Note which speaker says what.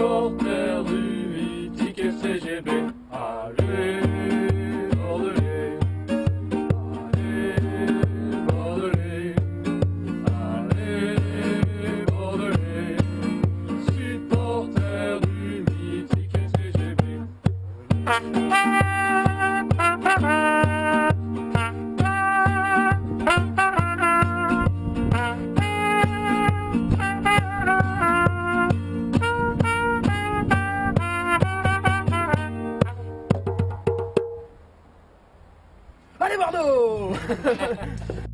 Speaker 1: Reporter du ticket CGB. Allez, Bordelais. Allez, Bordelais. Allez, Bordelais. Supporter du mythique CGB. Allez Bordeaux